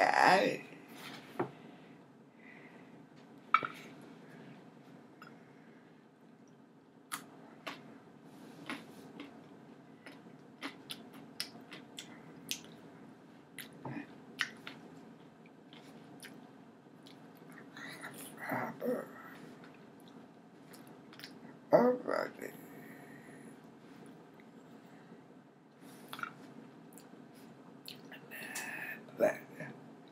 I. That,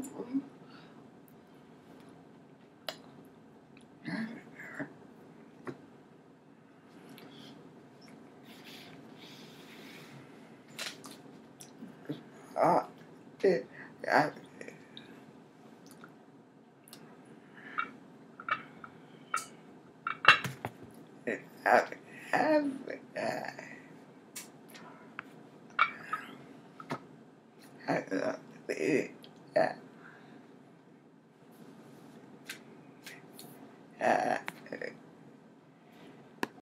awful. Ah, I, I have I, 哎哎